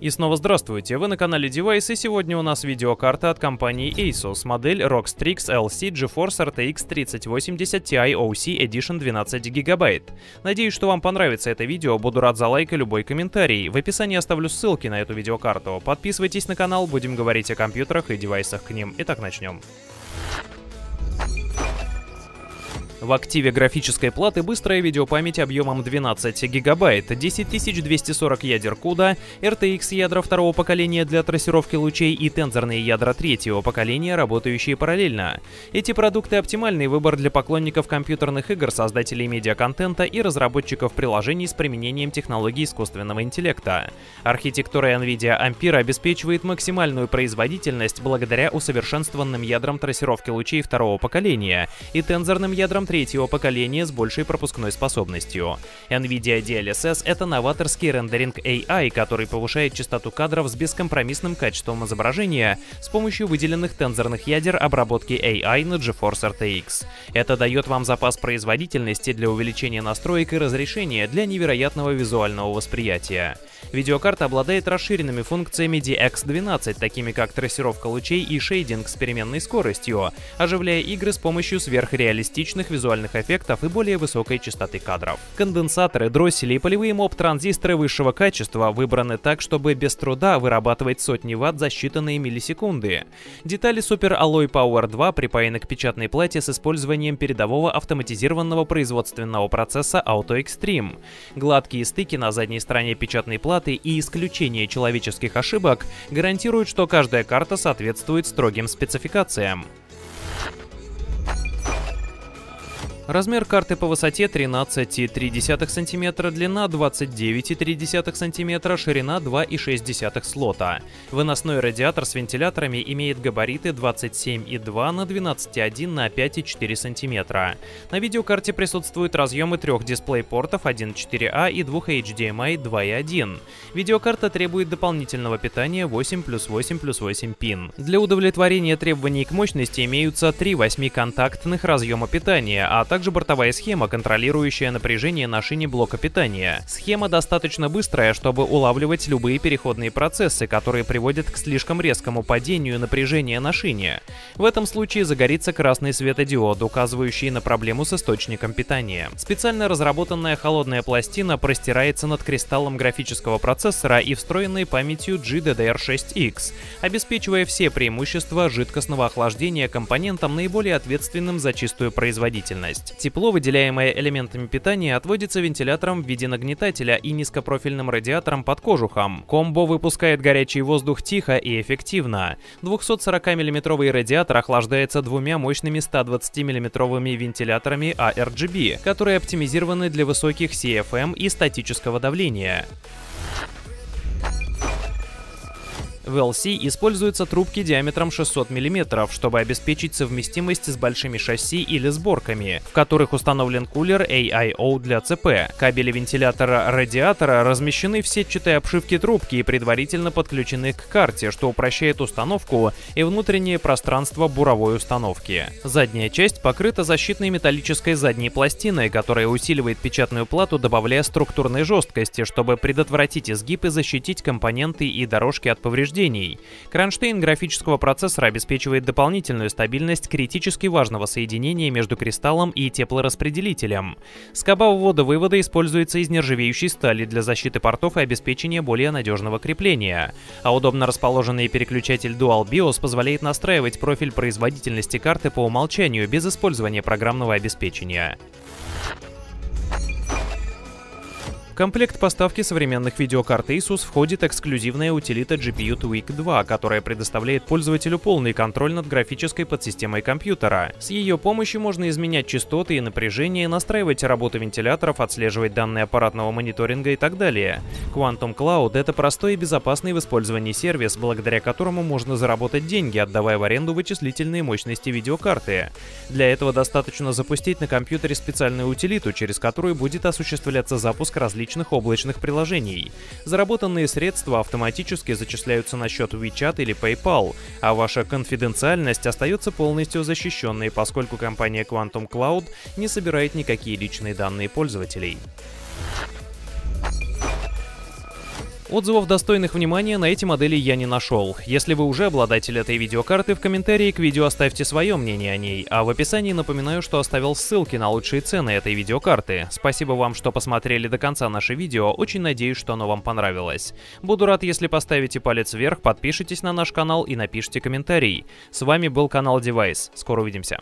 И снова здравствуйте, вы на канале Device и сегодня у нас видеокарта от компании Asus, модель ROG Strix LC GeForce RTX 3080 Ti OC Edition 12 ГБ. Надеюсь, что вам понравится это видео, буду рад за лайк и любой комментарий. В описании оставлю ссылки на эту видеокарту. Подписывайтесь на канал, будем говорить о компьютерах и девайсах к ним. Итак, начнем. В активе графической платы быстрая видеопамять объемом 12 ГБ, 10240 ядер CUDA, RTX ядра второго поколения для трассировки лучей и тензорные ядра третьего поколения, работающие параллельно. Эти продукты оптимальный выбор для поклонников компьютерных игр, создателей медиаконтента и разработчиков приложений с применением технологий искусственного интеллекта. Архитектура NVIDIA Ampere обеспечивает максимальную производительность благодаря усовершенствованным ядрам трассировки лучей второго поколения и тензорным ядрам третьего поколения с большей пропускной способностью. NVIDIA DLSS — это новаторский рендеринг AI, который повышает частоту кадров с бескомпромиссным качеством изображения с помощью выделенных тензорных ядер обработки AI на GeForce RTX. Это дает вам запас производительности для увеличения настроек и разрешения для невероятного визуального восприятия. Видеокарта обладает расширенными функциями DX12, такими как трассировка лучей и шейдинг с переменной скоростью, оживляя игры с помощью сверхреалистичных визуальных визуальных эффектов и более высокой частоты кадров. Конденсаторы, дроссели и полевые моб-транзисторы высшего качества выбраны так, чтобы без труда вырабатывать сотни ватт за считанные миллисекунды. Детали Super Alloy Power 2 припаяны к печатной плате с использованием передового автоматизированного производственного процесса Auto Extreme. Гладкие стыки на задней стороне печатной платы и исключение человеческих ошибок гарантируют, что каждая карта соответствует строгим спецификациям. Размер карты по высоте 13,3 см, длина 29,3 см, ширина 2,6 слота. Выносной радиатор с вентиляторами имеет габариты 27,2 на 12,1 на 5,4 см. На видеокарте присутствуют разъемы трех дисплей-портов 1.4a и двух HDMI 2.1. Видеокарта требует дополнительного питания 8 плюс 8 плюс 8 пин. Для удовлетворения требований к мощности имеются три 8-контактных разъема питания, а также также бортовая схема, контролирующая напряжение на шине блока питания. Схема достаточно быстрая, чтобы улавливать любые переходные процессы, которые приводят к слишком резкому падению напряжения на шине. В этом случае загорится красный светодиод, указывающий на проблему с источником питания. Специально разработанная холодная пластина простирается над кристаллом графического процессора и встроенной памятью GDDR6X, обеспечивая все преимущества жидкостного охлаждения компонентам наиболее ответственным за чистую производительность. Тепло, выделяемое элементами питания, отводится вентилятором в виде нагнетателя и низкопрофильным радиатором под кожухом. Комбо выпускает горячий воздух тихо и эффективно. 240 миллиметровый радиатор охлаждается двумя мощными 120 миллиметровыми вентиляторами ARGB, которые оптимизированы для высоких CFM и статического давления. В LC используются трубки диаметром 600 мм, чтобы обеспечить совместимость с большими шасси или сборками, в которых установлен кулер AIO для ЦП. Кабели вентилятора радиатора размещены в сетчатой обшивке трубки и предварительно подключены к карте, что упрощает установку и внутреннее пространство буровой установки. Задняя часть покрыта защитной металлической задней пластиной, которая усиливает печатную плату, добавляя структурной жесткости, чтобы предотвратить изгиб и защитить компоненты и дорожки от повреждений повреждений. Кронштейн графического процессора обеспечивает дополнительную стабильность критически важного соединения между кристаллом и теплораспределителем. Скоба ввода-вывода используется из нержавеющей стали для защиты портов и обеспечения более надежного крепления. А удобно расположенный переключатель Dual BIOS позволяет настраивать профиль производительности карты по умолчанию без использования программного обеспечения комплект поставки современных видеокарт Asus входит эксклюзивная утилита GPU Tweak 2, которая предоставляет пользователю полный контроль над графической подсистемой компьютера. С ее помощью можно изменять частоты и напряжение, настраивать работу вентиляторов, отслеживать данные аппаратного мониторинга и так далее. Quantum Cloud — это простой и безопасный в использовании сервис, благодаря которому можно заработать деньги, отдавая в аренду вычислительные мощности видеокарты. Для этого достаточно запустить на компьютере специальную утилиту, через которую будет осуществляться запуск различных различных облачных приложений. Заработанные средства автоматически зачисляются на счет WeChat или PayPal, а ваша конфиденциальность остается полностью защищенной, поскольку компания Quantum Cloud не собирает никакие личные данные пользователей. Отзывов, достойных внимания, на эти модели я не нашел. Если вы уже обладатель этой видеокарты, в комментарии к видео оставьте свое мнение о ней, а в описании напоминаю, что оставил ссылки на лучшие цены этой видеокарты. Спасибо вам, что посмотрели до конца наше видео, очень надеюсь, что оно вам понравилось. Буду рад, если поставите палец вверх, подпишитесь на наш канал и напишите комментарий. С вами был канал Device. Скоро увидимся.